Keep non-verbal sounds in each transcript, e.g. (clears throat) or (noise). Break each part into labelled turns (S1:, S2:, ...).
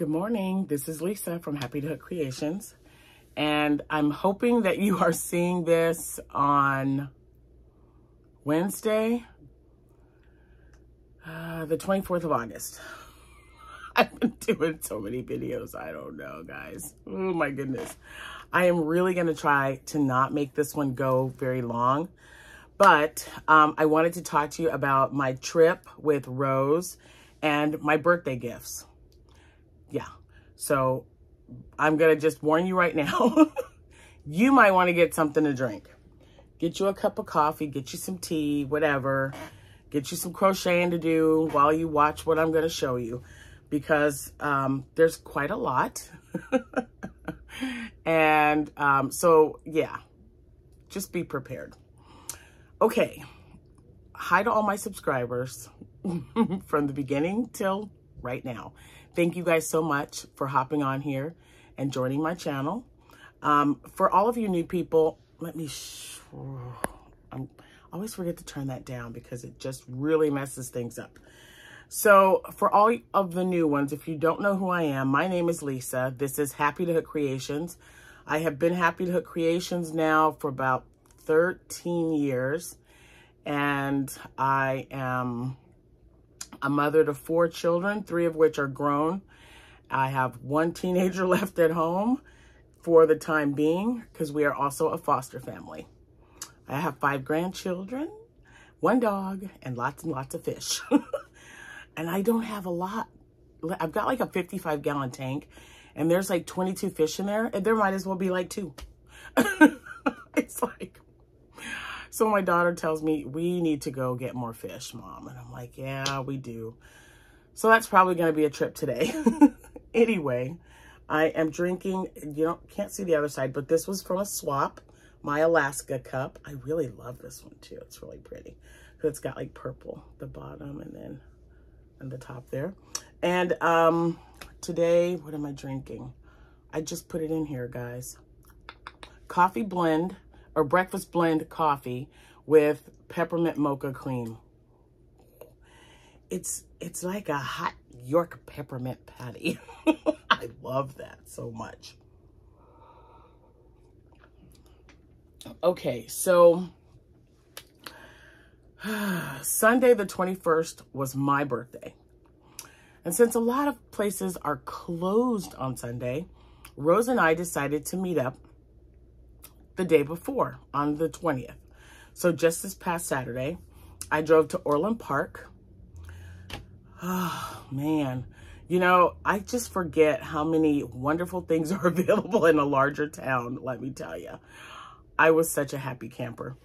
S1: Good morning. This is Lisa from Happy to Hook Creations. And I'm hoping that you are seeing this on Wednesday, uh, the 24th of August. (laughs) I've been doing so many videos. I don't know, guys. Oh my goodness. I am really going to try to not make this one go very long. But um, I wanted to talk to you about my trip with Rose and my birthday gifts. Yeah. So I'm going to just warn you right now. (laughs) you might want to get something to drink. Get you a cup of coffee, get you some tea, whatever. Get you some crocheting to do while you watch what I'm going to show you because um, there's quite a lot. (laughs) and um, so, yeah, just be prepared. Okay, hi to all my subscribers (laughs) from the beginning till right now. Thank you guys so much for hopping on here and joining my channel. Um, for all of you new people, let me, (sighs) I always forget to turn that down because it just really messes things up. So for all of the new ones, if you don't know who I am, my name is Lisa. This is Happy to Hook Creations. I have been Happy to Hook Creations now for about 13 years. And I am a mother to four children, three of which are grown. I have one teenager (laughs) left at home for the time being because we are also a foster family. I have five grandchildren, one dog, and lots and lots of fish. (laughs) and I don't have a lot. I've got like a 55 gallon tank and there's like 22 fish in there and there might as well be like two. (laughs) it's like, so my daughter tells me, we need to go get more fish, mom. And I'm like, yeah, we do. So that's probably going to be a trip today. (laughs) anyway, I am drinking, you don't, can't see the other side, but this was from a swap, my Alaska cup. I really love this one too. It's really pretty. It's got like purple, the bottom and then and the top there. And um, today, what am I drinking? I just put it in here, guys. Coffee blend or breakfast blend coffee with peppermint mocha cream. It's it's like a hot York peppermint patty. (laughs) I love that so much. Okay, so (sighs) Sunday the 21st was my birthday. And since a lot of places are closed on Sunday, Rose and I decided to meet up the day before on the 20th. So just this past Saturday, I drove to Orland Park. Oh, man. You know, I just forget how many wonderful things (laughs) are available in a larger town, let me tell you. I was such a happy camper.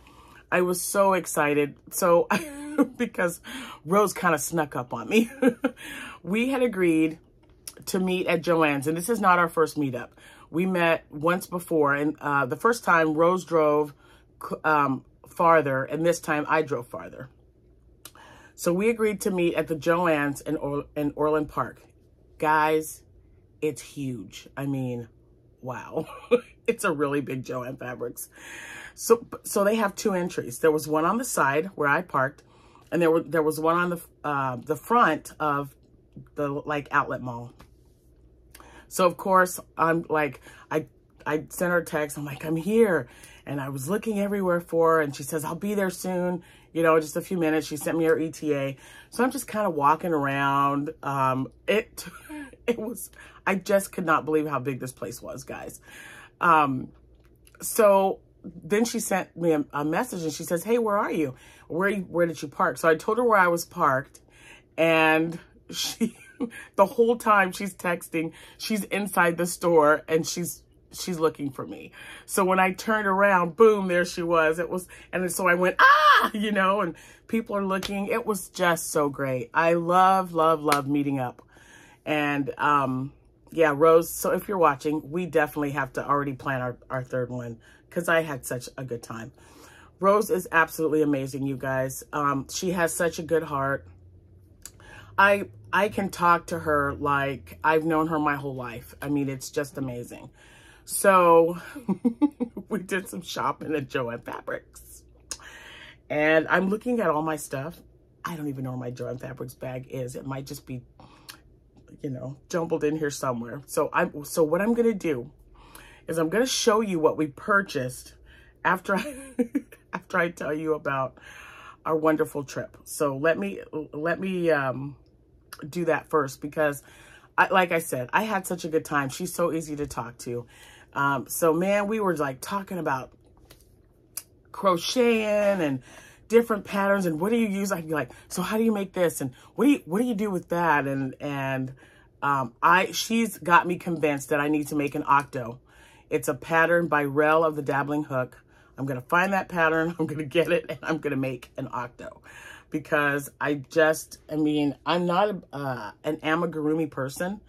S1: I was so excited. So, (laughs) because Rose kind of snuck up on me. (laughs) we had agreed to meet at Joann's, and this is not our first meetup. We met once before, and uh, the first time Rose drove um, farther, and this time I drove farther. So we agreed to meet at the Joann's in, or in Orland Park. Guys, it's huge. I mean, wow. (laughs) it's a really big Joann Fabrics. So, so they have two entries. There was one on the side where I parked, and there were there was one on the uh, the front of the like outlet mall. So of course I'm like I I sent her a text. I'm like I'm here, and I was looking everywhere for her, and she says I'll be there soon. You know, just a few minutes. She sent me her ETA. So I'm just kind of walking around. Um, it (laughs) it was I just could not believe how big this place was, guys. Um, so then she sent me a, a, message and she says, hey, where are you? Where, where did you park? So I told her where I was parked and (laughs) she, (laughs) the whole time she's texting, she's inside the store and she's, she's looking for me. So when I turned around, boom, there she was. It was, and so I went, ah, you know, and people are looking. It was just so great. I love, love, love meeting up. And, um, yeah, Rose, so if you're watching, we definitely have to already plan our, our third one because I had such a good time. Rose is absolutely amazing, you guys. Um, she has such a good heart. I I can talk to her like I've known her my whole life. I mean, it's just amazing. So (laughs) we did some shopping at Joann Fabrics. And I'm looking at all my stuff. I don't even know where my Joann Fabrics bag is. It might just be you know, jumbled in here somewhere. So I so what I'm to do is I'm to show you what we purchased after I (laughs) after I tell you about our wonderful trip. So let me let me um do that first because I, like I said, I had such a good time. She's so easy to talk to. Um, so man, we were like talking about crocheting and different patterns and what do you use? I'd be like, so how do you make this? And what do you, what do you do with that? And, and, um, I, she's got me convinced that I need to make an octo. It's a pattern by Rell of the Dabbling Hook. I'm going to find that pattern. (laughs) I'm going to get it and I'm going to make an octo because I just, I mean, I'm not uh, an amigurumi person,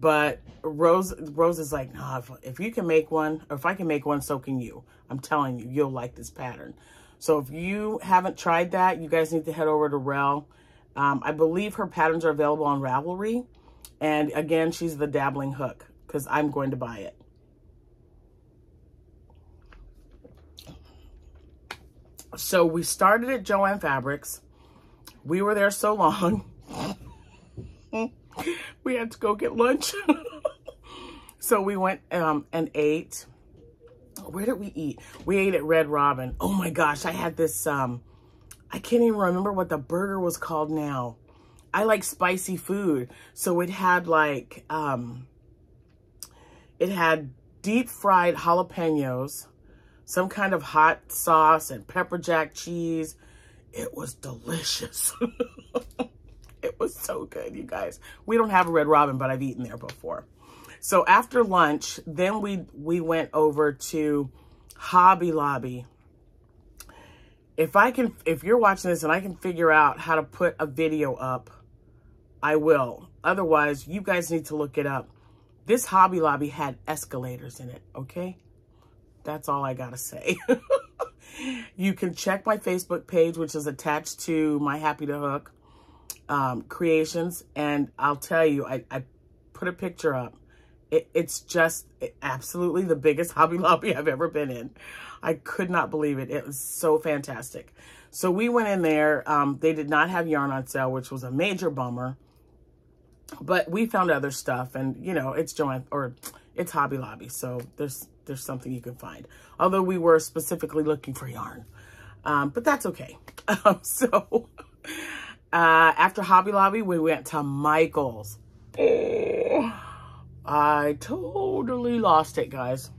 S1: but Rose Rose is like, no, if, if you can make one, or if I can make one, so can you. I'm telling you, you'll like this pattern. So if you haven't tried that, you guys need to head over to Rell. Um, I believe her patterns are available on Ravelry. And again, she's the dabbling hook because I'm going to buy it. So we started at Joann Fabrics. We were there so long. we had to go get lunch. (laughs) so we went um, and ate. Where did we eat? We ate at Red Robin. Oh my gosh, I had this, um, I can't even remember what the burger was called now. I like spicy food. So it had like, um, it had deep fried jalapenos, some kind of hot sauce and pepper jack cheese. It was delicious. (laughs) it was so good, you guys. We don't have a Red Robin, but I've eaten there before. So after lunch, then we, we went over to Hobby Lobby. If I can, if you're watching this and I can figure out how to put a video up, I will. Otherwise, you guys need to look it up. This Hobby Lobby had escalators in it, okay? That's all I got to say. (laughs) you can check my Facebook page, which is attached to my Happy to Hook um, creations. And I'll tell you, I, I put a picture up it, it's just absolutely the biggest (laughs) Hobby Lobby I've ever been in. I could not believe it. It was so fantastic. So we went in there. Um, they did not have yarn on sale, which was a major bummer. But we found other stuff, and you know, it's Joann or it's Hobby Lobby, so there's there's something you can find. Although we were specifically looking for yarn, um, but that's okay. (laughs) Um, so (laughs) uh, after Hobby Lobby, we went to Michael's. Oh. I totally lost it, guys.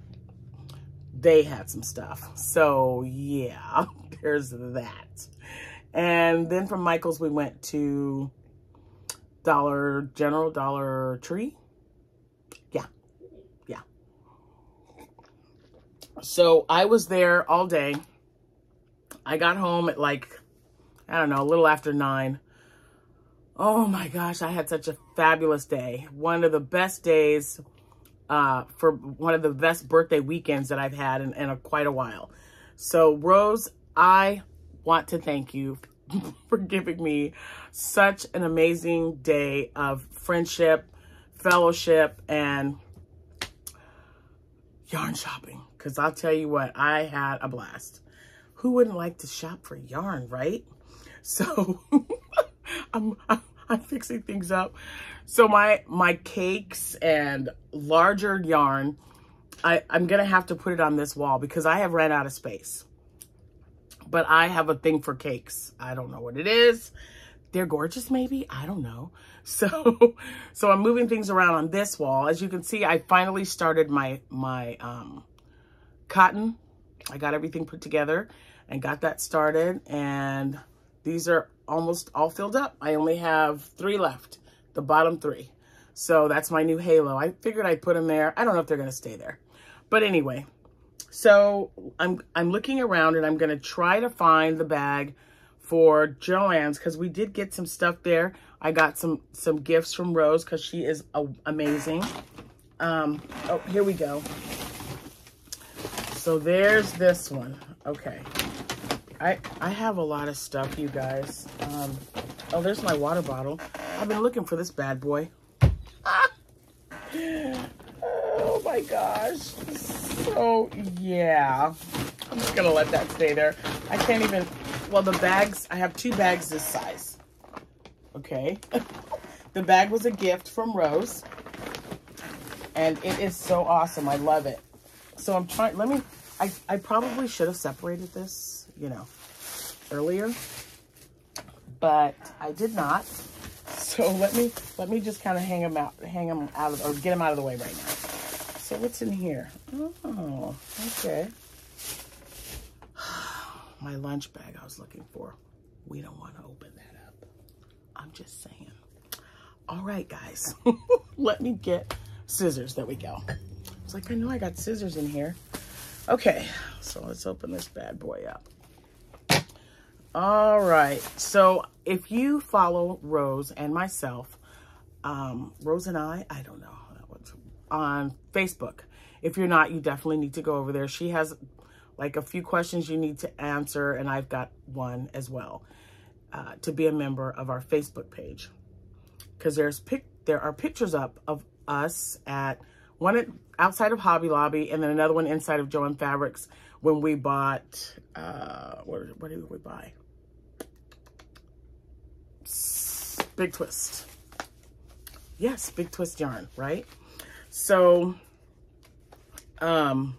S1: They had some stuff. So, yeah, (laughs) there's that. And then from Michael's, we went to Dollar General, Dollar Tree. Yeah, yeah. So I was there all day. I got home at like, I don't know, a little after nine. Oh my gosh, I had such a fabulous day. One of the best days uh, for one of the best birthday weekends that I've had in, in a, quite a while. So Rose, I want to thank you (laughs) for giving me such an amazing day of friendship, fellowship, and yarn shopping. Because I'll tell you what, I had a blast. Who wouldn't like to shop for yarn, right? (laughs) So I'm, I'm I'm fixing things up. So my, my cakes and larger yarn, I, I'm going to have to put it on this wall because I have ran out of space. But I have a thing for cakes. I don't know what it is. They're gorgeous, maybe. I don't know. (laughs) So, so I'm moving things around on this wall. As you can see, I finally started my, my, um, cotton. I got everything put together and got that started. And these are almost all filled up. I only have three left, the bottom three. So that's my new halo. I figured I'd put them there. I don't know if they're going to stay there. But anyway, so I'm, I'm looking around and I'm going to try to find the bag for Joann's because we did get some stuff there. I got some, some gifts from Rose because she is amazing. Um, oh, here we go. So there's this one. Okay. I, I have a lot of stuff, you guys. Um, oh, there's my water bottle. I've been looking for this bad boy. Ah! Oh my gosh. So, yeah. I'm just to let that stay there. I can't even, well, the bags, I have two bags this size. Okay. (laughs) The bag was a gift from Rose. And it is so awesome. I love it. So I'm trying, let me, I, I probably should have separated this, you know, earlier. But I did not. So let me, let me just kind of hang them out, hang them out of, or get them out of the way right now. So what's in here? Oh, okay. (sighs) My lunch bag I was looking for. We don't want to open that up. I'm just saying. All right, guys. (laughs) Let me get scissors. There we go. It's like, I know I got scissors in here. Okay, so let's open this bad boy up. All right, so if you follow Rose and myself, um, Rose and I, I don't know, on Facebook. If you're not, you definitely need to go over there. She has like a few questions you need to answer, and I've got one as well uh, to be a member of our Facebook page. Because there's pic there are pictures up of us at one outside of Hobby Lobby and then another one inside of Joann Fabrics when we bought, uh, what, what did we buy? Big Twist. Yes, Big Twist yarn, right? So, um,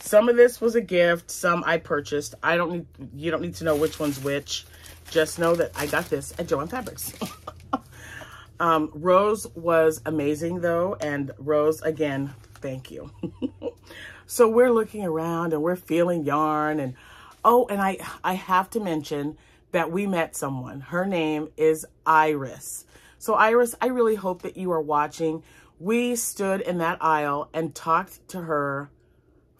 S1: some of this was a gift. Some I purchased. I don't need, you don't need to know which one's which. Just know that I got this at Joann Fabrics. (laughs) um, Rose was amazing though. And Rose, again, thank you. (laughs) so we're looking around and we're feeling yarn. And oh, and I, I have to mention that we met someone. Her name is Iris. So Iris, I really hope that you are watching. We stood in that aisle and talked to her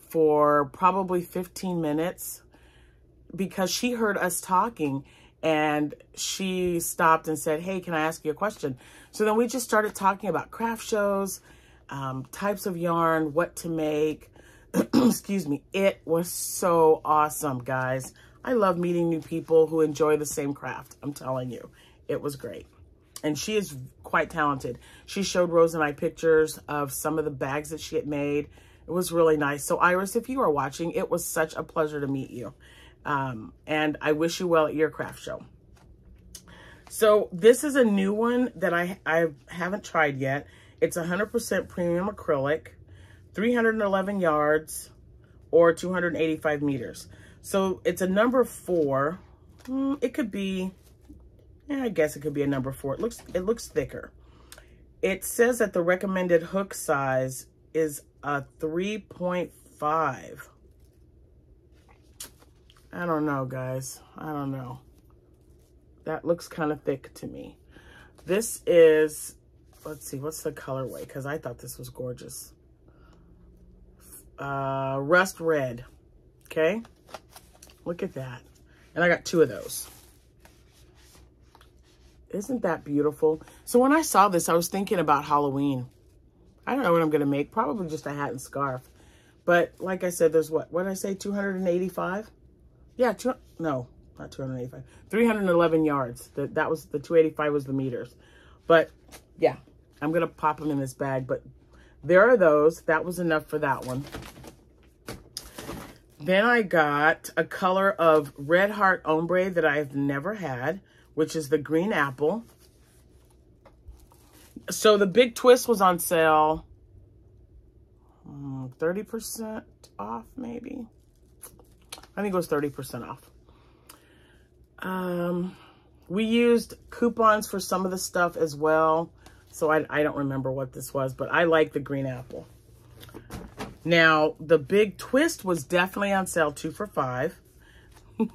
S1: for probably 15 minutes because she heard us talking and she stopped and said, hey, can I ask you a question? So then we just started talking about craft shows, um, types of yarn, what to make. (clears throat) Excuse me. It was so awesome, guys. I love meeting new people who enjoy the same craft. I'm telling you, it was great and she is quite talented. She showed Rose and I pictures of some of the bags that she had made. It was really nice. So Iris, if you are watching, it was such a pleasure to meet you. Um, and I wish you well at your craft show. So this is a new one that I, I haven't tried yet. It's 100% premium acrylic, 311 yards or 285 meters. So it's a number four. Mm, it could be yeah, I guess it could be a number four. It looks, it looks thicker. It says that the recommended hook size is a 3.5. I don't know, guys. I don't know. That looks kind of thick to me. This is, let's see, what's the colorway? Because I thought this was gorgeous. Uh, rust red. Okay. Look at that. And I got two of those. Isn't that beautiful? So when I saw this, I was thinking about Halloween. I don't know what I'm going to make. Probably just a hat and scarf. But like I said, there's what? What did I say? 285? Yeah, two, no, not 285. 311 yards. That, that was, the 285 was the meters. But yeah, I'm going to pop them in this bag. But there are those. That was enough for that one. Then I got a color of Red Heart Ombre that I've never had which is the green apple. So the big twist was on sale. 30% mm, off, maybe. I think it was 30% off. Um, we used coupons for some of the stuff as well. So I, I don't remember what this was, but I like the green apple. Now, the big twist was definitely on sale, two for five. (laughs)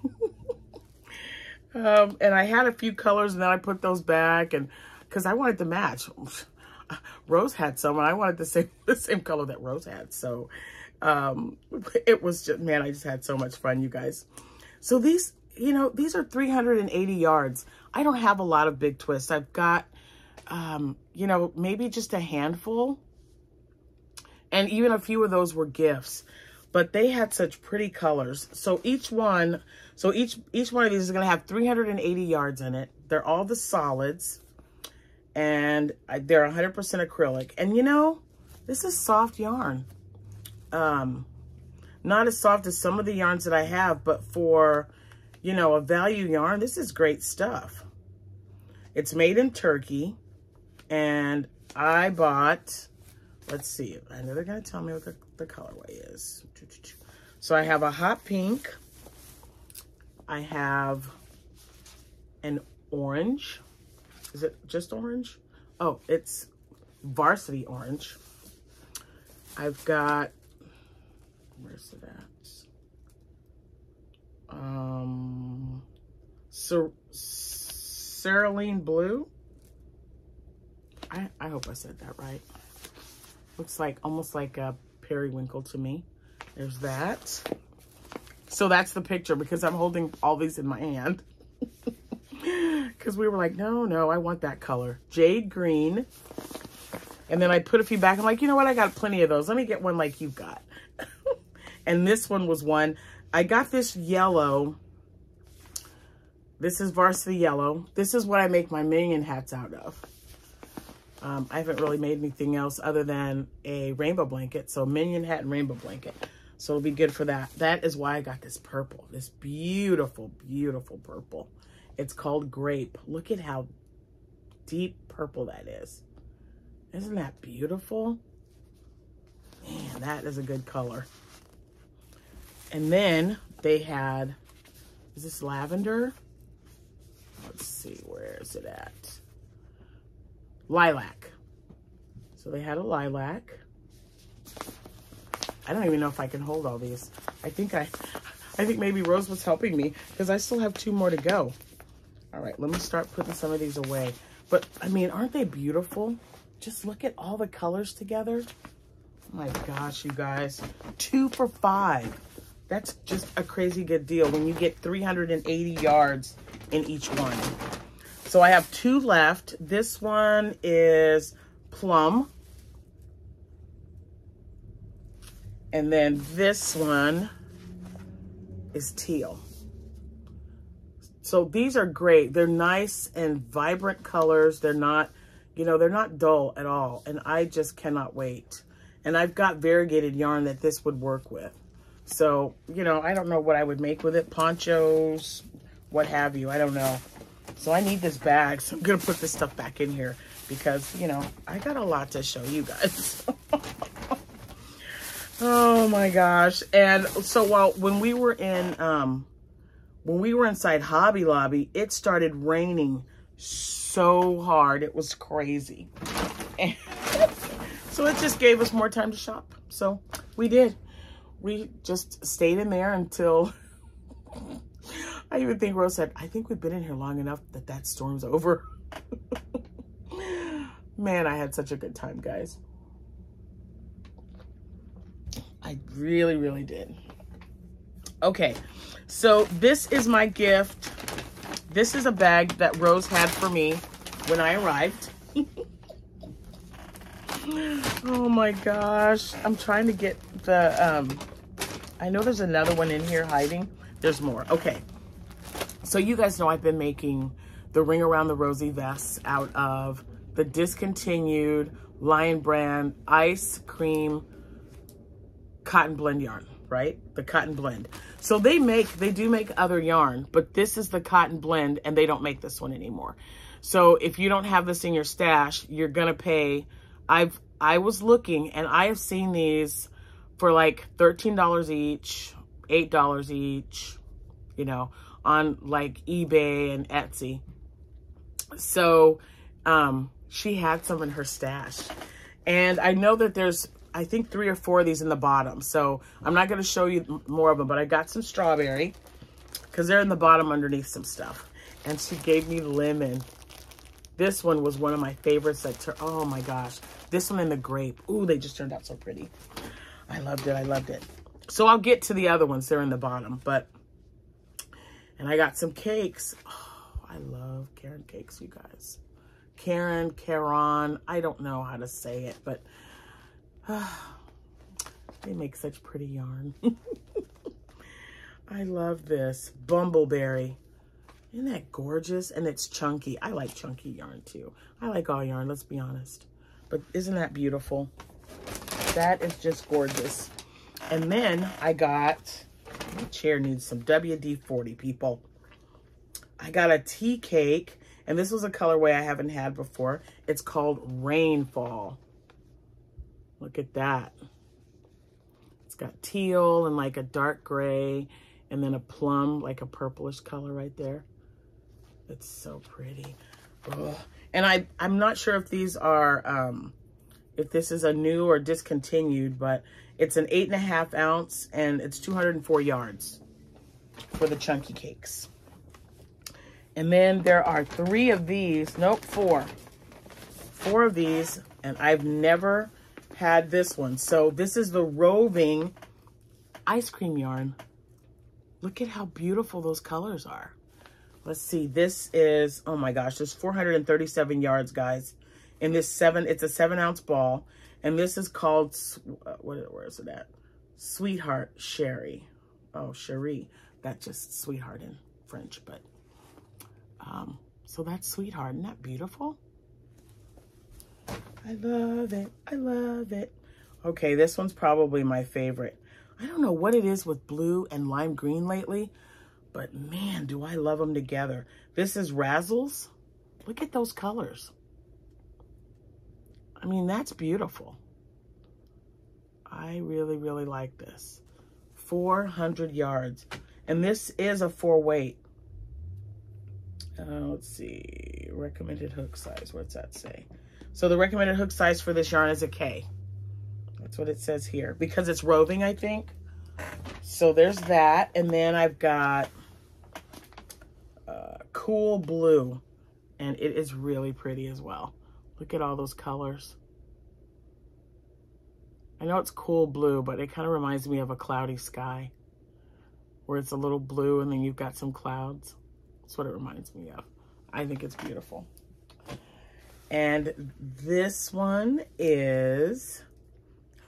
S1: Um, and I had a few colors and then I put those back and because I wanted to match. (laughs) Rose had some and I wanted the same, (laughs) the same color that Rose had. So um, (laughs) it was just, man, I just had so much fun, you guys. So these, you know, these are 380 yards. I don't have a lot of big twists. I've got, um, you know, maybe just a handful. And even a few of those were gifts but they had such pretty colors. So each one, so each, each one of these is going to have 380 yards in it. They're all the solids and they're 100% acrylic. And you know, this is soft yarn. Um, not as soft as some of the yarns that I have, but for, you know, a value yarn, this is great stuff. It's made in Turkey. And I bought, let's see, I know they're going to tell me what the, the colorway is. So I have a hot pink. I have an orange. Is it just orange? Oh, it's varsity orange. I've got, where's it at? Um, Cer Cerulean blue. I, I hope I said that right. Looks like almost like a periwinkle to me. There's that. So that's the picture because I'm holding all these in my hand. (laughs) Because we were like, no, no, I want that color. Jade green. And then I put a few back. I'm like, you know what? I got plenty of those. Let me get one like you've got. And this one was one. I got this yellow. This is varsity yellow. This is what I make my minion hats out of. Um, I haven't really made anything else other than a rainbow blanket. So minion hat and rainbow blanket. So it'll be good for that. That is why I got this purple. This beautiful, beautiful purple. It's called grape. Look at how deep purple that is. Isn't that beautiful? Man, that is a good color. And then they had, is this lavender? Let's see, where is it at? Lilac. So they had a lilac. I don't even know if I can hold all these. I think I, I think maybe Rose was helping me because I still have two more to go. All right, let me start putting some of these away. But I mean, aren't they beautiful? Just look at all the colors together. Oh my gosh, you guys. Two for five. That's just a crazy good deal when you get 380 yards in each one. So I have two left. This one is plum. And then this one is teal. So these are great. They're nice and vibrant colors. They're not, you know, they're not dull at all. And I just cannot wait. And I've got variegated yarn that this would work with. So, you know, I don't know what I would make with it. Ponchos, what have you. I don't know. So I need this bag. So I'm going to put this stuff back in here because, you know, I got a lot to show you guys. (laughs) oh my gosh. And so while when we were in, um, when we were inside Hobby Lobby, it started raining so hard. It was crazy. (laughs) So it just gave us more time to shop. So we did we just stayed in there until (laughs) I even think Rose said, I think we've been in here long enough that that storm's over. (laughs) Man, I had such a good time, guys. I really, really did. Okay, so this is my gift. This is a bag that Rose had for me when I arrived. (laughs) oh my gosh. I'm trying to get the um, I know there's another one in here hiding. There's more. Okay. So you guys know I've been making the Ring Around the Rosie vests out of the discontinued Lion Brand Ice Cream Cotton Blend yarn, right? The cotton blend. So they make, they do make other yarn, but this is the cotton blend and they don't make this one anymore. So if you don't have this in your stash, you're going to pay. I've, I was looking and I have seen these for like $13 each, $8 each, you know, on like eBay and Etsy. So um, she had some in her stash. And I know that there's, I think three or four of these in the bottom. So I'm not going to show you more of them, but I got some strawberry because they're in the bottom underneath some stuff. And she gave me lemon. This one was one of my favorites. That oh my gosh. This one in the grape. Ooh, they just turned out so pretty. I loved it. I loved it. So I'll get to the other ones. They're in the bottom. But, and I got some cakes. Oh, I love Karen cakes, you guys. Karen, Caron. I don't know how to say it, but uh, (sighs) they make such pretty yarn. (laughs) I love this. Bumbleberry. Isn't that gorgeous? And it's chunky. I like chunky yarn too. I like all yarn, let's be honest. But isn't that beautiful? That is just gorgeous. And then I got, my chair needs some WD-40, people. I got a tea cake, And this was a colorway I haven't had before. It's called Rainfall. Look at that. It's got teal and like a dark gray and then a plum, like a purplish color right there. It's so pretty. Ugh. And I, I'm not sure if these are, um, if this is a new or discontinued, but it's an eight and a half ounce and it's 204 yards for the chunky cakes. And then there are three of these, nope, four. Four of these, and I've never had this one. So this is the Roving ice cream yarn. Look at how beautiful those colors are. Let's see, this is, oh my gosh, there's 437 yards, guys. In this seven, it's a seven ounce ball. And this is called, uh, what, where is it at? Sweetheart Sherry. Oh, Cherie. That's just sweetheart in French, but, um, so that's sweetheart. Isn't that beautiful? I love it. I love it. Okay, this one's probably my favorite. I don't know what it is with blue and lime green lately, but man, do I love them together. This is Razzles. Look at those colors. I mean, that's beautiful. I really, really like this. 400 yards. And this is a four weight. Uh, let's see, recommended hook size. What's that say? So the recommended hook size for this yarn is a K. That's what it says here. Because it's roving, I think. So there's that. And then I've got cool blue. And it is really pretty as well. Look at all those colors. I know it's cool blue, but it kind of reminds me of a cloudy sky. Where it's a little blue and then you've got some clouds. That's what it reminds me of. I think it's beautiful. And this one is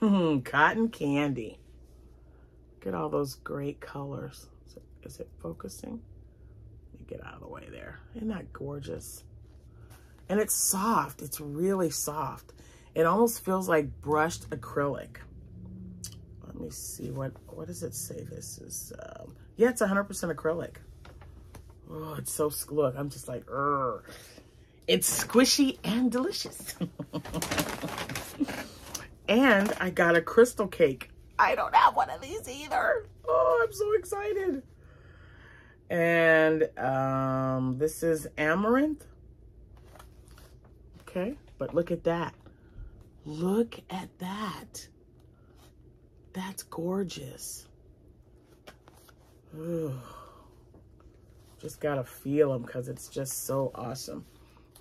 S1: (laughs) cotton candy. Look at all those great colors. Is it, is it focusing? get out of the way there. Isn't that gorgeous? And it's soft. It's really soft. It almost feels like brushed acrylic. Let me see. What what does it say this is? Um, yeah, it's 100% acrylic. Oh, it's so, look, I'm just like. It's squishy and delicious. (laughs) and I got a crystal cake. I don't have one of these either. Oh, I'm so excited. And um, this is amaranth. Okay, but look at that. Look at that. That's gorgeous. Ooh. Just gotta feel them because it's just so awesome.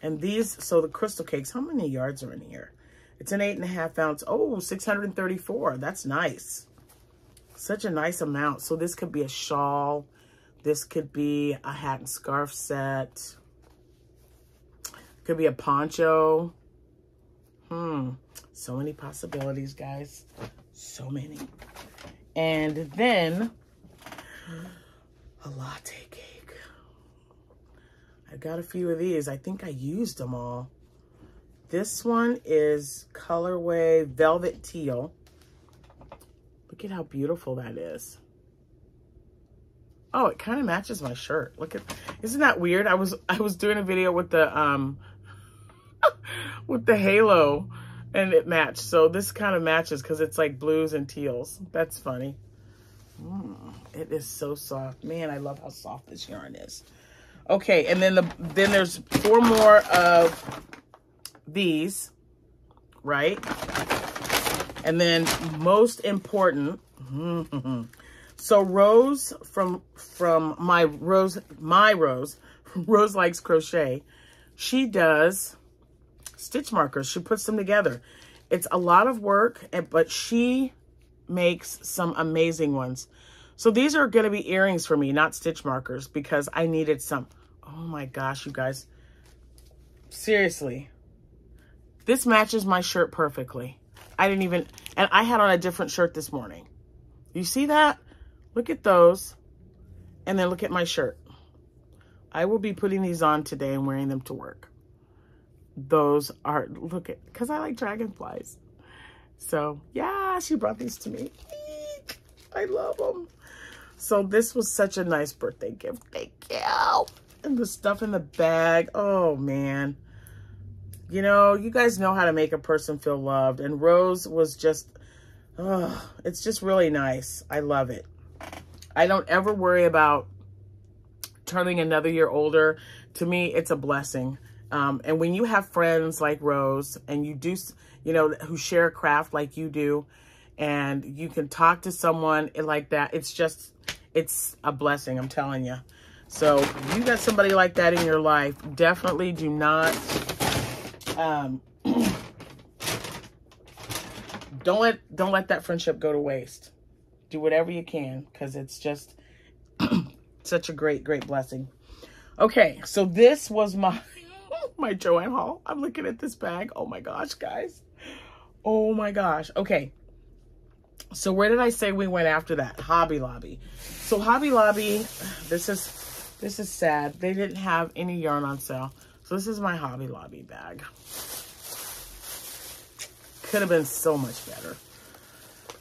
S1: And these, so the crystal cakes, how many yards are in here? It's an eight and a half ounce. Oh, 634. That's nice. Such a nice amount. So this could be a shawl. This could be a hat and scarf set. Could be a poncho. Hmm. So many possibilities, guys. So many. And then a latte cake. I got a few of these. I think I used them all. This one is colorway velvet teal. Look at how beautiful that is. Oh, it kind of matches my shirt. Look at, isn't that weird? I was, I was doing a video with the, um, with the halo and it matched. So this kind of matches because it's like blues and teals. That's funny. Mm, it is so soft. Man, I love how soft this yarn is. Okay, and then the then there's four more of these, right? And then most important, (laughs) So Rose from from my Rose my Rose (laughs) Rose likes crochet. She does stitch markers. She puts them together. It's a lot of work, but she makes some amazing ones. So these are going to be earrings for me, not stitch markers, because I needed some. Oh my gosh, you guys. Seriously. This matches my shirt perfectly. I didn't even, and I had on a different shirt this morning. You see that? Look at those. And then look at my shirt. I will be putting these on today and wearing them to work. Those are, look at, because I like dragonflies. So, yeah, she brought these to me. I love them. So this was such a nice birthday gift. Thank you. And the stuff in the bag. Oh, man. You know, you guys know how to make a person feel loved. And Rose was just, oh, it's just really nice. I love it. I don't ever worry about turning another year older. To me, it's a blessing. Um, and when you have friends like Rose and you do, you know, who share a craft like you do, and you can talk to someone like that, it's just, it's a blessing, I'm telling you. So you got somebody like that in your life, definitely do not, um, (clears throat) don't let, don't let that friendship go to waste. Do whatever you can because it's just (clears throat) such a great, great blessing. Okay, so this was my (laughs) my Joann haul. I'm looking at this bag. Oh my gosh, guys. Oh my gosh. Okay. So where did I say we went after that? Hobby Lobby. So Hobby Lobby, this is this is sad. They didn't have any yarn on sale. So this is my Hobby Lobby bag. Could have been so much better.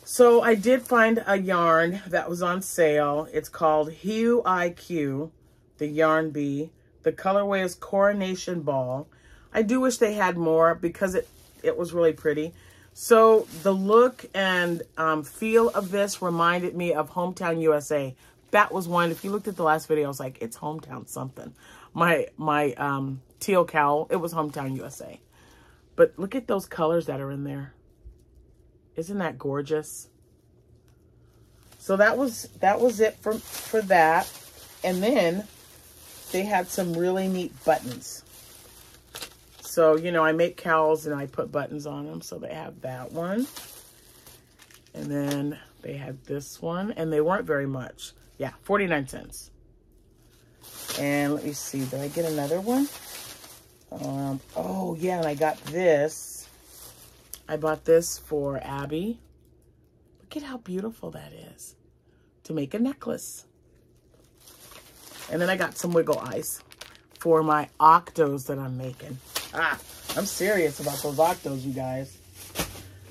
S1: So I did find a yarn that was on sale. It's called Hue IQ, the Yarn Bee. The colorway is Coronation Ball. I do wish they had more because it, it was really pretty. So the look and um, feel of this reminded me of Hometown USA. That was one, if you looked at the last video, I was like, it's Hometown something. My, my um, teal cowl, it was Hometown USA. But look at those colors that are in there. Isn't that gorgeous? So that was that was it for for that. And then they had some really neat buttons. So, you know, I make cowls and I put buttons on them. So they have that one. And then they had this one. And they weren't very much. Yeah, 49 cents. And let me see. Did I get another one? Um, oh, yeah. And I got this. I bought this for Abby. Look at how beautiful that is. To make a necklace. And then I got some wiggle eyes for my octos that I'm making. Ah, I'm serious about those octos, you guys.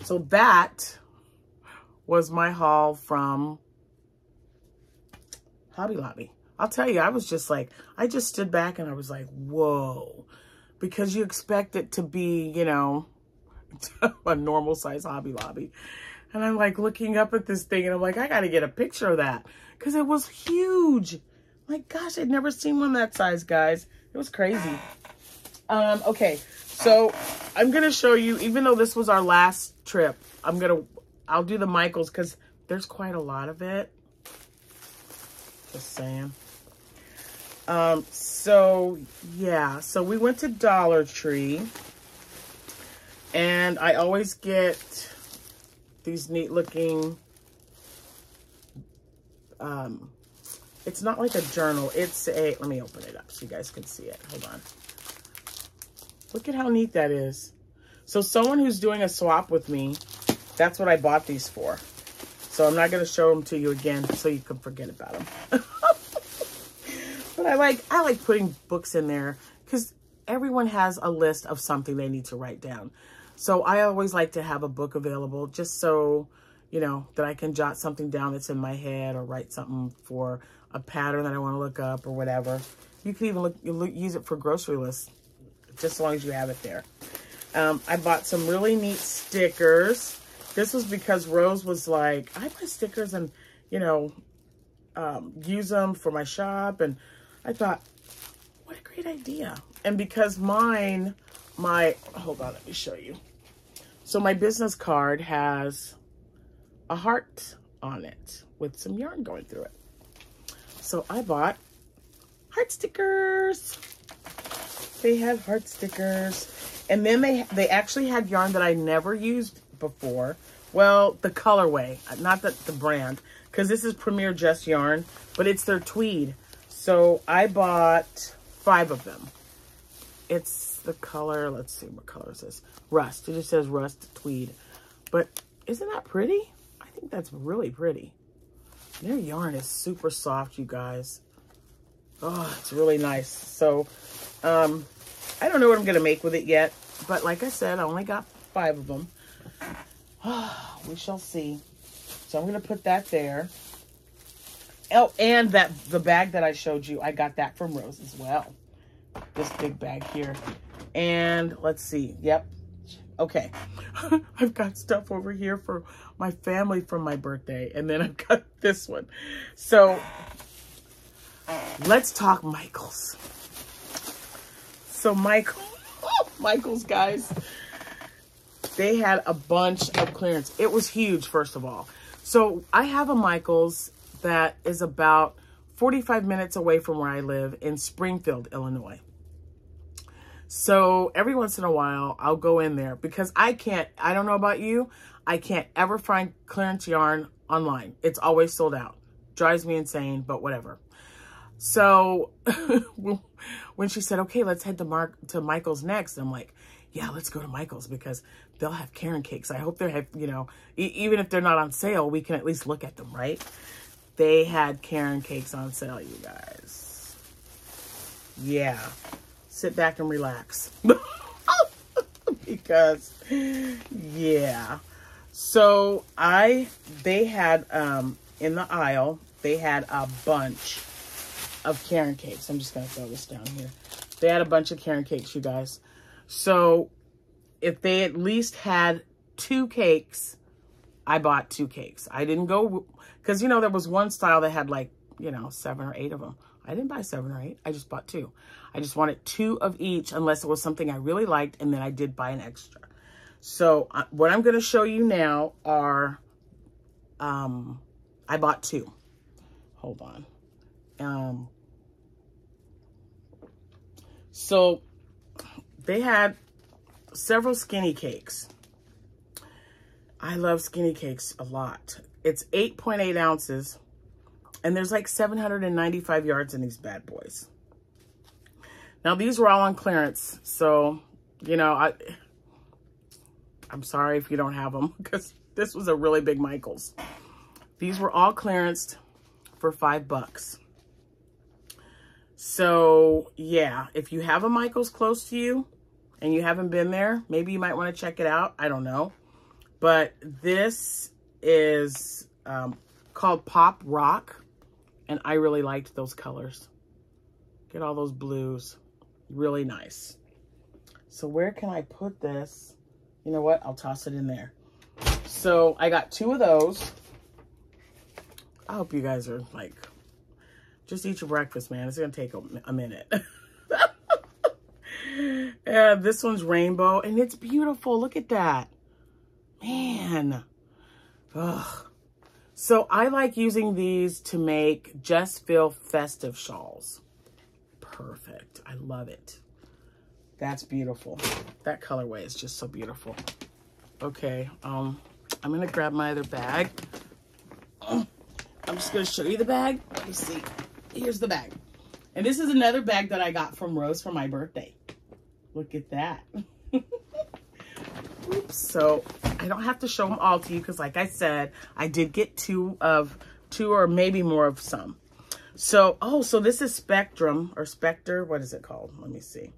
S1: So that was my haul from Hobby Lobby. I'll tell you, I was just like, I just stood back and I was like, whoa. Because you expect it to be, you know, (laughs) a normal size Hobby Lobby. And I'm like looking up at this thing and I'm like, I got to get a picture of that. Because it was huge. My gosh, I'd never seen one that size, guys. It was crazy. Um, okay, so I'm going to show you, even though this was our last trip, I'm going to, I'll do the Michaels because there's quite a lot of it. Just saying. Um, so, yeah, so we went to Dollar Tree. And I always get these neat looking, um, it's not like a journal. It's a, let me open it up so you guys can see it. Hold on. Look at how neat that is. So someone who's doing a swap with me, that's what I bought these for. So I'm not going to show them to you again so you can forget about them. (laughs) but I like, I like putting books in there because everyone has a list of something they need to write down. So I always like to have a book available just so, you know, that I can jot something down that's in my head or write something for a pattern that I want to look up or whatever. You can even look, look, use it for grocery lists, just as long as you have it there. Um, I bought some really neat stickers. This was because Rose was like, I buy stickers and, you know, um, use them for my shop. And I thought, what a great idea. And because mine, my, hold on, let me show you. So my business card has a heart on it with some yarn going through it. So I bought heart stickers. They have heart stickers. And then they they actually had yarn that I never used before. Well, the colorway, not the, the brand, because this is Premier Just Yarn, but it's their tweed. So I bought five of them. It's the color, let's see, what color is this? Rust. It just says rust tweed. But isn't that pretty? I think that's really pretty. Their yarn is super soft, you guys. Oh, it's really nice. So, um, I don't know what I'm going to make with it yet. But like I said, I only got five of them. Oh, (sighs) we shall see. So I'm going to put that there. Oh, and that the bag that I showed you, I got that from Rose as well. This big bag here. And let's see. Yep. Okay. (laughs) I've got stuff over here for my family for my birthday. And then (laughs) I've got this one. So let's talk Michaels. So Michael, (laughs) Michaels, guys, they had a bunch of clearance. It was huge, first of all. So I have a Michaels that is about 45 minutes away from where I live in Springfield, Illinois. So every once in a while, I'll go in there because I can't, I don't know about you, I can't ever find clearance yarn online. It's always sold out. Drives me insane, but whatever. So (laughs) when she said, okay, let's head to Mark to Michael's next, I'm like, yeah, let's go to Michael's because they'll have Caron cakes. I hope they have, you know, e even if they're not on sale, we can at least look at them, right? They had Caron cakes on sale, you guys. Yeah. Sit back and relax. (laughs) because, yeah. So I, they had, um, in the aisle, they had a bunch of Caron cakes. I'm just going to throw this down here. They had a bunch of Caron cakes, you guys. So if they at least had two cakes, I bought two cakes. I didn't go, because, you know, there was one style that had like, you know, seven or eight of them. I didn't buy seven or eight. I just bought two. I just wanted two of each unless it was something I really liked, and then I did buy an extra. So uh, what I'm going to show you now are, um, I bought two. Hold on. Um, so they had several skinny cakes. I love skinny cakes a lot. It's 8.8 .8 ounces and there's like 795 yards in these bad boys. Now these were all on clearance. So, you know, I, I'm sorry if you don't have them because (laughs) this was a really big Michaels. These were all clearanced for five bucks. So yeah, if you have a Michaels close to you and you haven't been there, maybe you might want to check it out. I don't know. But this is um, called Pop Rock. And I really liked those colors. Get all those blues. Really nice. So where can I put this? You know what? I'll toss it in there. So I got two of those. I hope you guys are like just eat your breakfast, man. It's going to take a, a minute. (laughs) yeah, this one's rainbow, and it's beautiful. Look at that. Man. Ugh. So I like using these to make Just Feel festive shawls. Perfect. I love it. That's beautiful. That colorway is just so beautiful. Okay, um, I'm to grab my other bag. I'm just to show you the bag. Let me see here's the bag. And this is another bag that I got from Rose for my birthday. Look at that. (laughs) Oops. So I don't have to show them all to you because like I said, I did get two of, two or maybe more of some. So, oh, so this is Spectrum or Spectre. What is it called? Let me see.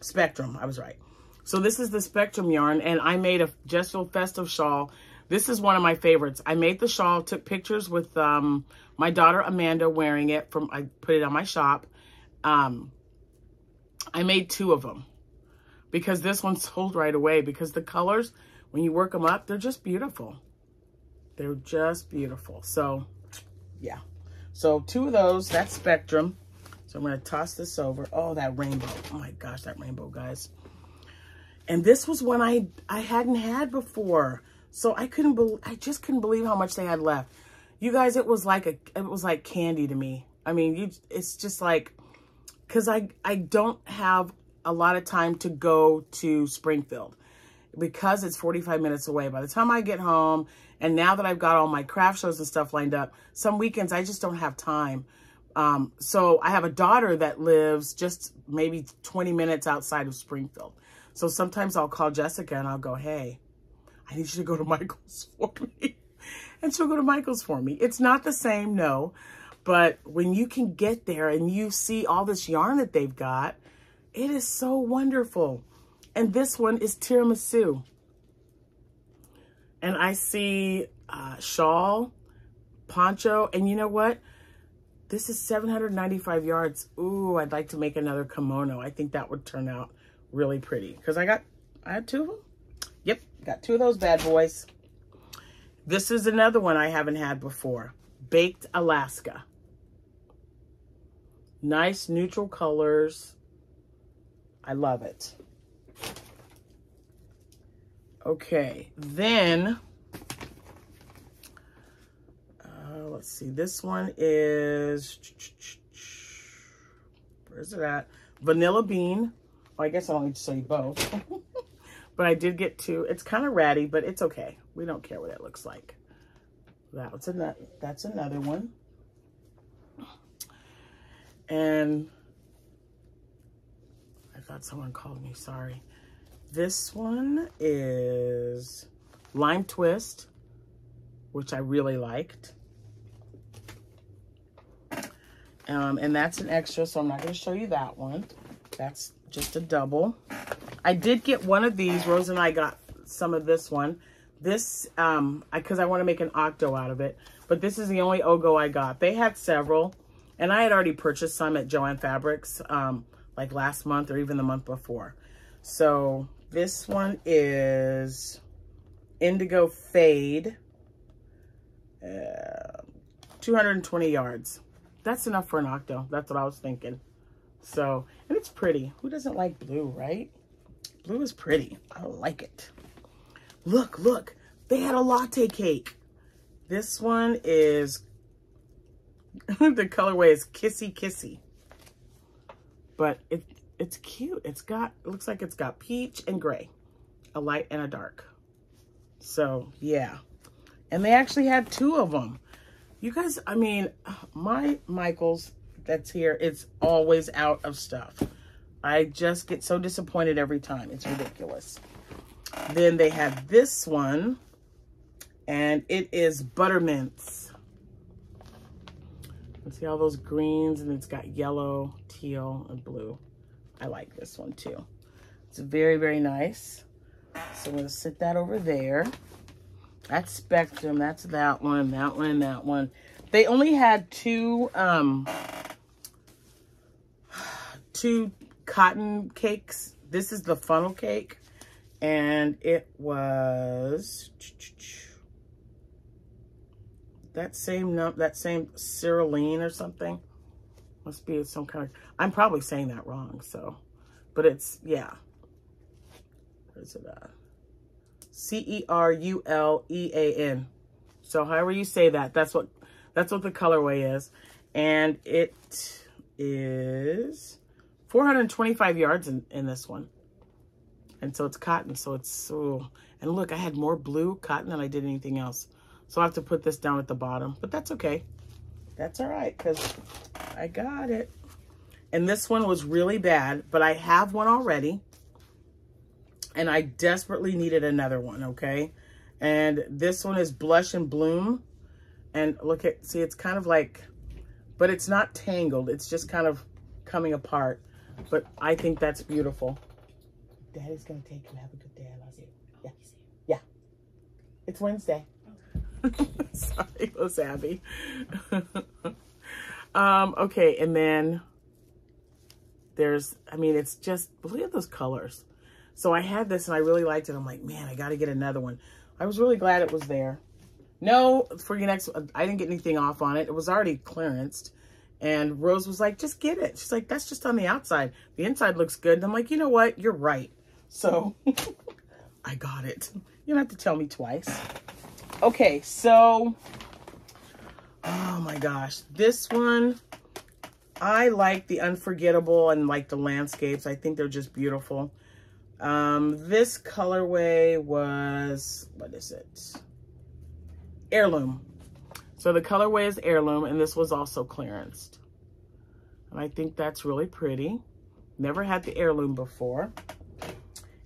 S1: Spectrum. I was right. So this is the Spectrum yarn and I made a Feel Festive shawl. This is one of my favorites. I made the shawl, took pictures with um, my daughter Amanda wearing it from, I put it on my shop. Um, I made two of them because this one sold right away because the colors, when you work them up, they're just beautiful. They're just beautiful. So yeah. So two of those, that's Spectrum. So I'm going to toss this over. Oh, that rainbow. Oh my gosh, that rainbow, guys. And this was one I, I hadn't had before. So I couldn't believe, I just couldn't believe how much they had left. You guys, it was like a, it was like candy to me. I mean, you, it's just like, cause I, I don't have a lot of time to go to Springfield because it's 45 minutes away. By the time I get home, and now that I've got all my craft shows and stuff lined up, some weekends I just don't have time. Um, so I have a daughter that lives just maybe 20 minutes outside of Springfield. So sometimes I'll call Jessica and I'll go, hey, I need you to go to (laughs) Michael's for me and she'll go to Michael's for me. It's not the same, no. But when you can get there and you see all this yarn that they've got, it is so wonderful. And this one is tiramisu. And I see uh, shawl, poncho, and you know what? This is 795 yards. Ooh, I'd like to make another kimono. I think that would turn out really pretty. Because I got, I had two of them. Yep, got two of those bad boys. This is another one I haven't had before. Baked Alaska. Nice neutral colors. I love it. Okay, then, uh, let's see, this one is, where's it at? Vanilla Bean. Oh, I guess I don't need to show you both. (laughs) but I did get two. It's kind of ratty, but it's okay. We don't care what it looks like. That's another, that's another one. And I thought someone called me, sorry. This one is Lime Twist, which I really liked. Um, and that's an extra, so I'm not going to show you that one. That's just a double. I did get one of these. Rose and I got some of this one. This, um, because I, I want to make an octo out of it. But this is the only Ogo I got. They had several. And I had already purchased some at Joann Fabrics, um, like last month or even the month before. So this one is Indigo Fade, uh, 220 yards. That's enough for an octo. That's what I was thinking. So, and it's pretty. Who doesn't like blue, right? Blue is pretty. I like it. Look, look. They had a latte cake. This one is, (laughs) the colorway is Kissy Kissy. But it it's cute. It's got, looks like it's got peach and gray. A light and a dark. So, yeah. And they actually had two of them. You guys, I mean, my Michaels that's here, it's always out of stuff. I just get so disappointed every time. It's ridiculous. Then they have this one, and it is Buttermints. Let's see all those greens, and it's got yellow, teal, and blue. I like this one too. It's very, very nice. So I'm going to sit that over there. That's Spectrum. That's that one, that one, that one. They only had two, um, (sighs) two cotton cakes. This is the funnel cake. And it was that same that same Cyrilline or something. Must be some kind of, I'm probably saying that wrong, so, but it's, yeah. Where's it at? C-E-R-U-L-E-A-N. So however you say that, that's what, that's what the colorway is. And it is 425 yards in, in this one. And so it's cotton, so it's so, and look, I had more blue cotton than I did anything else. So I have to put this down at the bottom, but that's okay. That's all right, because I got it. And this one was really bad, but I have one already. And I desperately needed another one, okay? And this one is Blush and Bloom. And look at, see, it's kind of like, but it's not tangled. It's just kind of coming apart. But I think that's beautiful. Daddy's going to take you. Have a good day. I love you. Yeah. Yeah. It's Wednesday. (laughs) Sorry, Los Abby. (laughs) um, okay, and then there's, I mean, it's just, look at those colors. So I had this and I really liked it. I'm like, man, I got to get another one. I was really glad it was there. No, for your next, I didn't get anything off on it. It was already clearanced. And Rose was like, just get it. She's like, that's just on the outside. The inside looks good. And I'm like, you know what? You're right. So (laughs) I got it. You don't have to tell me twice. Okay, so, oh my gosh, this one, I like the unforgettable and like the landscapes. I think they're just beautiful. Um, this colorway was, what is it? Heirloom. So the colorway is Heirloom, and this was also clearanced. And I think that's really pretty. Never had the Heirloom before.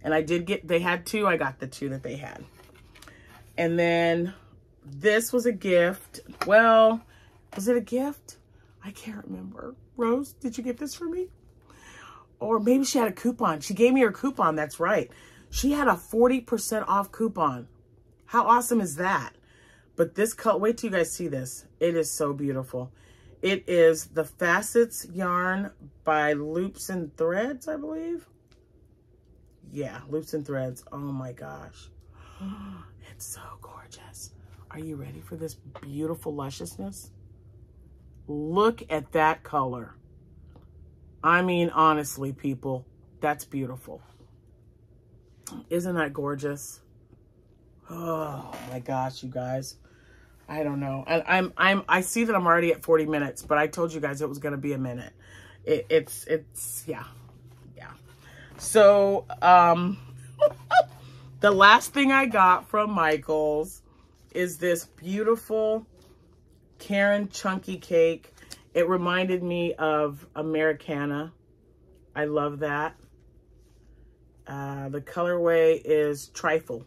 S1: And I did get, they had two, I got the two that they had. And then this was a gift. Well, was it a gift? I can't remember. Rose, did you get this for me? Or maybe she had a coupon. She gave me her coupon. That's right. She had a 40% off coupon. How awesome is that? But this color, wait till you guys see this. It is so beautiful. It is the Facets yarn by Loops and Threads, I believe. Yeah, Loops and Threads. Oh my gosh. (gasps) It's so gorgeous. Are you ready for this beautiful lusciousness? Look at that color. I mean, honestly, people, that's beautiful. Isn't that gorgeous? Oh my gosh, you guys. I don't know. I, I'm, I'm, I see that I'm already at 40 minutes, but I told you guys it was going to be a minute. It, it's, it's, yeah, yeah. So, um, (laughs) the last thing I got from Michael's is this beautiful Caron Chunky Cake. It reminded me of Americana. I love that. Uh, the colorway is Trifle.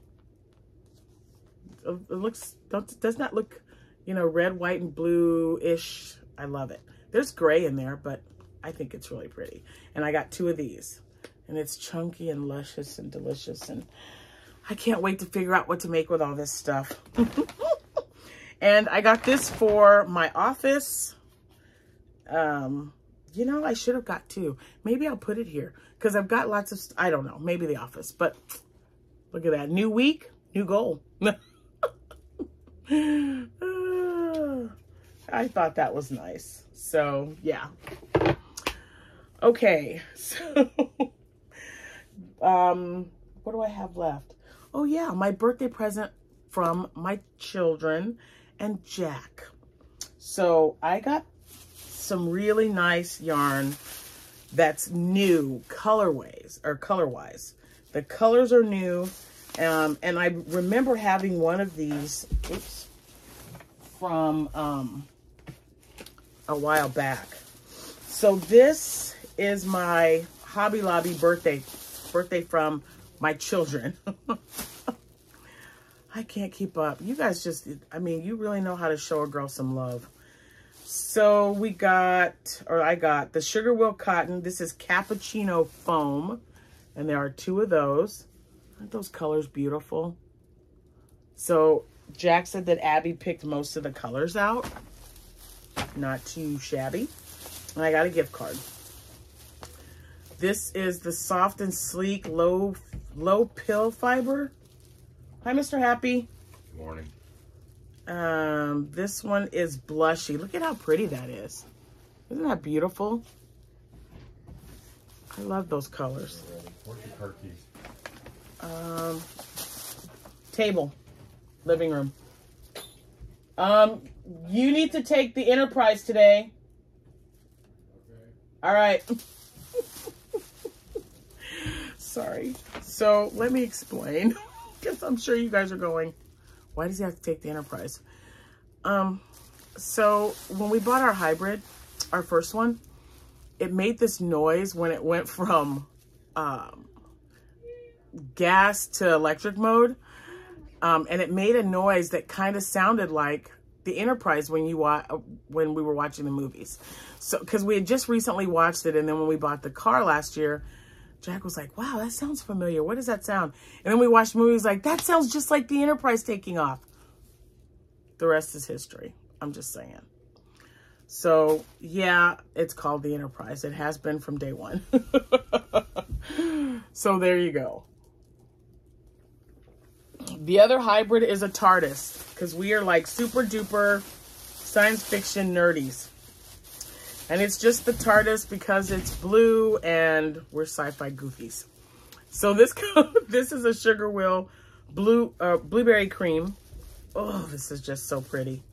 S1: It looks, does not look, you know, red, white, and blue-ish. I love it. There's gray in there, but I think it's really pretty. And I got two of these. And it's chunky and luscious and delicious. And I can't wait to figure out what to make with all this stuff. (laughs) and I got this for my office. Um, you know, I should have got two. Maybe I'll put it here because I've got lots of, I don't know, maybe the office, but look at that. New week, new goal. (laughs) I thought that was nice. So, yeah. Okay. (laughs) So, um, what do I have left? Oh, yeah, my birthday present from my children and Jack. So, I got some really nice yarn that's new colorways or color-wise. The colors are new. Um, and I remember having one of these, oops, from um, a while back. So this is my Hobby Lobby birthday, birthday from my children. (laughs) I can't keep up. You guys just, I mean, you really know how to show a girl some love. So we got, or I got the Sugar Wheel Cotton. This is Cappuccino Foam. And there are two of those. Aren't those colors beautiful? So Jack said that Abby picked most of the colors out. Not too shabby. And I got a gift card. This is the soft and sleek low low pill fiber. Hi, Mr. Happy.
S2: Good morning.
S1: Um, this one is blushy. Look at how pretty that is. Isn't that beautiful? I love those colors. Um, table, living room. Um, you need to take the Enterprise today. Okay. All right. (laughs) Sorry. So let me explain, (laughs) because I'm sure you guys are going, why does he have to take the Enterprise? Um, so when we bought our hybrid, our first one, it made this noise when it went from um, gas to electric mode. Um, and it made a noise that kind of sounded like the Enterprise when you wa when we were watching the movies. So, because we had just recently watched it, and then when we bought the car last year, Jack was like, "Wow, that sounds familiar. What does that sound?" And then we watched movies like, "That sounds just like the Enterprise taking off." The rest is history. I'm just saying. So, yeah, it's called the Enterprise. It has been from day one. (laughs) so there you go. The other hybrid is a TARDIS because we are like super duper science fiction nerdies. And it's just the TARDIS because it's blue and we're sci-fi goofies. So this (laughs) this is a Sugar Wheel blue uh, blueberry cream. Oh, this is just so pretty.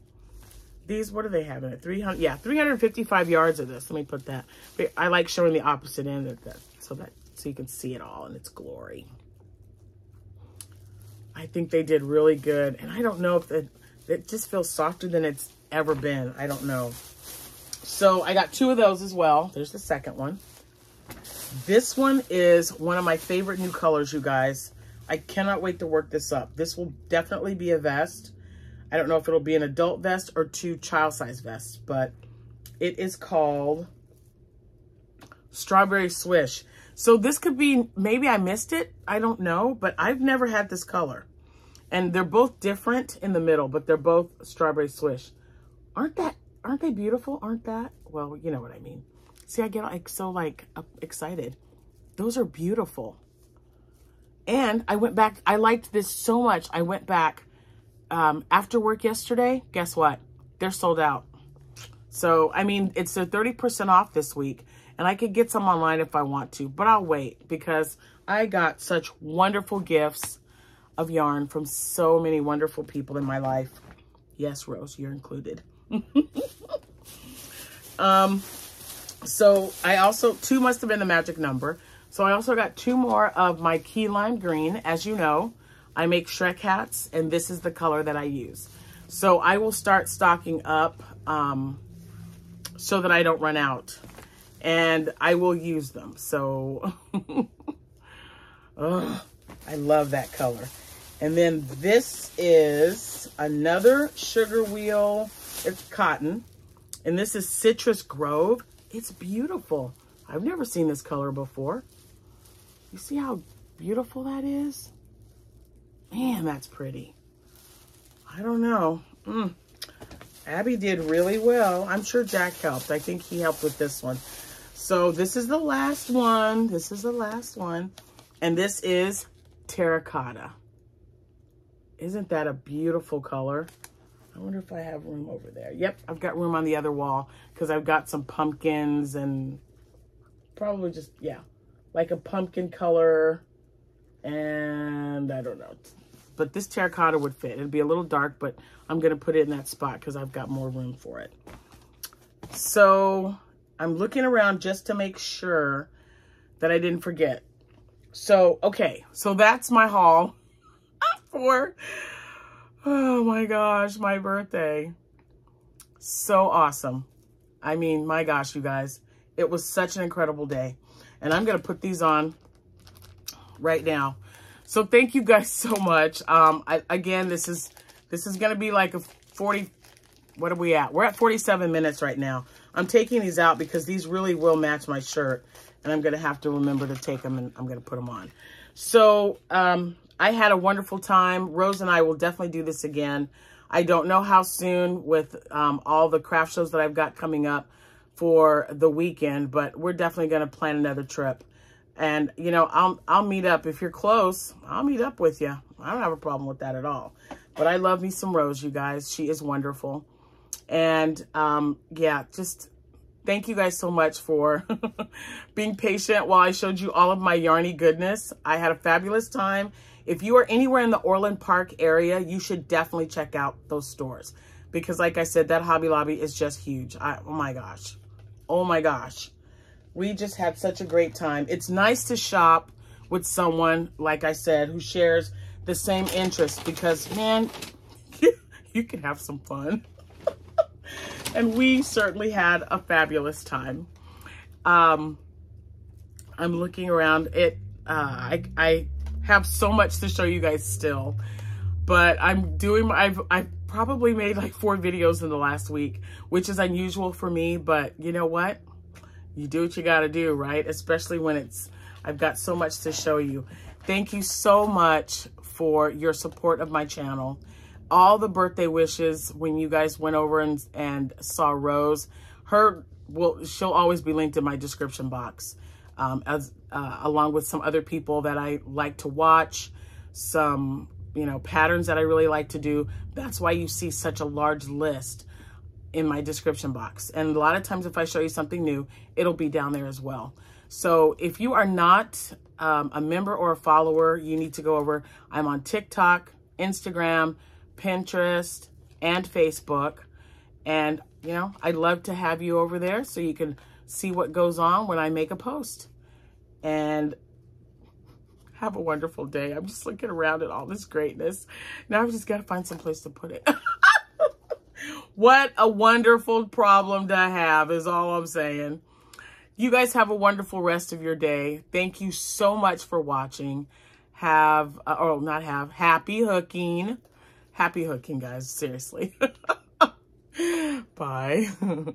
S1: These, what are they having at 300? Yeah, 355 yards of this. Let me put that. I like showing the opposite end of that so that so you can see it all in its glory. I think they did really good. And I don't know if it, it just feels softer than it's ever been. I don't know. So I got two of those as well. There's the second one. This one is one of my favorite new colors, you guys. I cannot wait to work this up. This will definitely be a vest. I don't know if it'll be an adult vest or two child size vests, but it is called Strawberry Swish. So this could be, maybe I missed it. I don't know, but I've never had this color. And they're both different in the middle, but they're both Strawberry Swish. Aren't that, aren't they beautiful? Aren't that? Well, you know what I mean. See, I get like so like excited. Those are beautiful. And I went back. I liked this so much. I went back um, after work yesterday. Guess what? They're sold out. So, I mean, it's a 30% off this week. And I could get some online if I want to. But I'll wait because I got such wonderful gifts of yarn from so many wonderful people in my life. Yes, Rose, you're included. (laughs) um, so I also, two must have been the magic number. So I also got two more of my key lime green. As you know, I make Shrek hats and this is the color that I use. So I will start stocking up um, so that I don't run out and I will use them. So (laughs) I love that color. And then this is another sugar wheel. It's cotton. And this is Citrus Grove. It's beautiful. I've never seen this color before. You see how beautiful that is? Man, that's pretty. I don't know. Mm. Abby did really well. I'm sure Jack helped. I think he helped with this one. So this is the last one. This is the last one. And this is terracotta. Isn't that a beautiful color? I wonder if I have room over there. Yep, I've got room on the other wall because I've got some pumpkins and probably just, yeah, like a pumpkin color. And I don't know. But this terracotta would fit. It'd be a little dark, but I'm going to put it in that spot because I've got more room for it. So I'm looking around just to make sure that I didn't forget. So, okay. So that's my haul (laughs) for, oh my gosh, my birthday. So awesome. I mean, my gosh, you guys. It was such an incredible day. And I'm going to put these on right now. So thank you guys (laughs) so much. Um, I, again, this is this is going to be like a 40, what are we at? We're at 47 minutes right now. I'm taking these out because these really will match my shirt. And I'm going to have to remember to take them and I'm going to put them on. So um, I had a wonderful time. Rose and I will definitely do this again. I don't know how soon with um, all the craft shows that I've got coming up for the weekend, but we're definitely going to plan another trip. And, you know, I'll, I'll meet up. If you're close, I'll meet up with you. I don't have a problem with that at all. But I love me some Rose, you guys. She is wonderful. And, um, yeah, just thank you guys so much for (laughs) being patient while I showed you all of my yarny goodness. I had a fabulous time. If you are anywhere in the Orland Park area, you should definitely check out those stores. Because like I said, that Hobby Lobby is just huge. I, oh my gosh. Oh my gosh. We just had such a great time. It's nice to shop with someone, like I said, who shares the same interests because, man, (laughs) you can have some fun. (laughs) and we certainly had a fabulous time. Um, I'm looking around. It, uh, I, I have so much to show you guys still, but I'm doing, I've, I've probably made like four videos in the last week, which is unusual for me, but you know what? You do what you got to do, right? Especially when it's, I've got so much to show you. Thank you so much for your support of my channel. All the birthday wishes when you guys went over and, and saw Rose, her, will she'll always be linked in my description box. Um, as uh, along with some other people that I like to watch, some you know patterns that I really like to do. That's why you see such a large list in my description box. And a lot of times if I show you something new, it'll be down there as well. So if you are not um, a member or a follower, you need to go over. I'm on TikTok, Instagram, Pinterest, and Facebook. And, you know, I'd love to have you over there so you can see what goes on when I make a post. And have a wonderful day. I'm just looking around at all this greatness. Now I've just got to find some place to put it. (laughs) What a wonderful problem to have is all I'm saying. You guys have a wonderful rest of your day. Thank you so much for watching. Have, uh, or not have, happy hooking. Happy hooking, guys. Seriously. (laughs) Bye. (laughs)